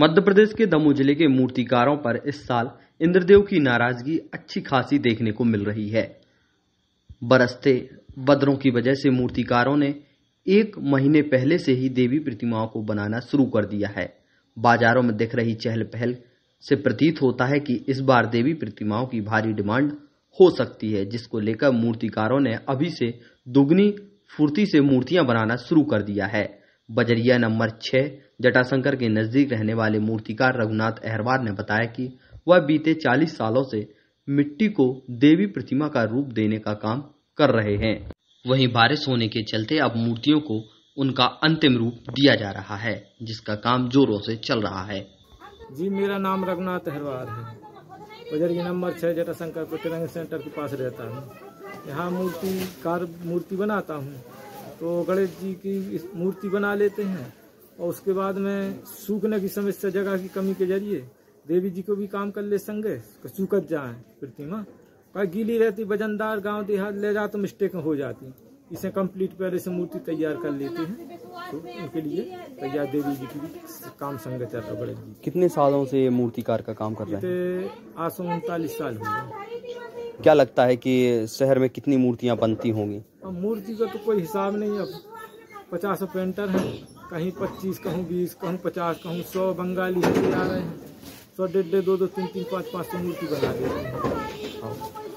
मध्य प्रदेश के दमोह ज़िले के मूर्तिकारों पर इस साल इंद्रदेव की नाराज़गी अच्छी खासी देखने को मिल रही है। बरसते बदरों की वजह से मूर्तिकारों ने एक महीने पहले से ही देवी प्रतिमाओं को बनाना शुरू कर दिया है। बाजारों में दिख रही चहल पहल से प्रतीत होता है कि इस बार देवी प्रतिमाओं की भारी डिमांड हो सकती है, जिसको लेकर मूर्तिकारों ने अभी से दुगनी फुर्ती से मूर्तियाँ बनाना शुरू कर दिया है। बजरिया नंबर छह, जटाशंकर के नज़दीक रहने वाले मूर्तिकार रघुनाथ अहरवार ने बताया कि वह बीते 40 सालों से मिट्टी को देवी प्रतिमा का रूप देने का काम कर रहे हैं। वहीं बारिश होने के चलते अब मूर्तियों को उनका अंतिम रूप दिया जा रहा है, जिसका काम जोरों से चल रहा है। जी, मेरा नाम रघुनाथ अहरवार है। बजरिया नंबर छः जटाशंकर प्रतिरंग सेंटर के पास रहता हूँ। यहाँ मूर्ति कार मूर्ति बनाता हूँ। तो गणेश जी की मूर्ति बना लेते हैं और उसके बाद में सूखने की समस्या जगह की कमी के ज़रिए देवी जी को भी काम कर ले संगे सूखत जाए प्रतिमा। का गीली रहती वजनदार गाँव देहात ले जा तो मिस्टेक हो जाती। इसे कंप्लीट पहले से मूर्ति तैयार कर लेती है। तो उनके लिए तैयार देवी जी की काम संग चल रहा गणेश जी कितने सालों से मूर्तिकार का काम कर रहे हैं? आज सौ उनतालीस साल हो गए। क्या लगता है कि शहर में कितनी मूर्तियाँ बनती होंगी? अब मूर्ति का तो कोई हिसाब नहीं अब पचास पेंटर हैं, कहीं पच्चीस, कहूँ बीस, कहूँ पचास, कहूँ सौ बंगाली आ रहे हैं। सौ डेढ़ डेढ़, दो दो, तीन तीन, पाँच पाँच सौ मूर्ति बना देते हैं।